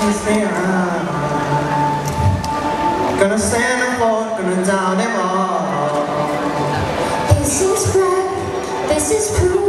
always stay around. Gonna stand up for, gonna down them all. This is right, this is proof.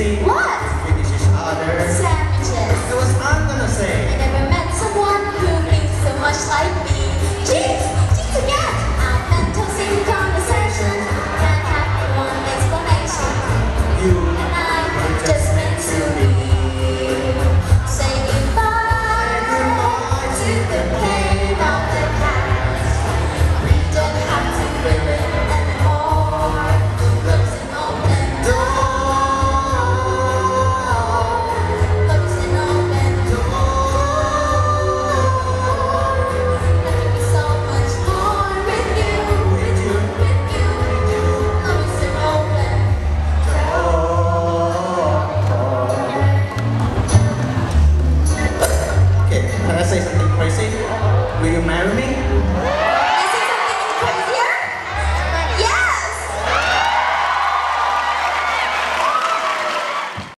see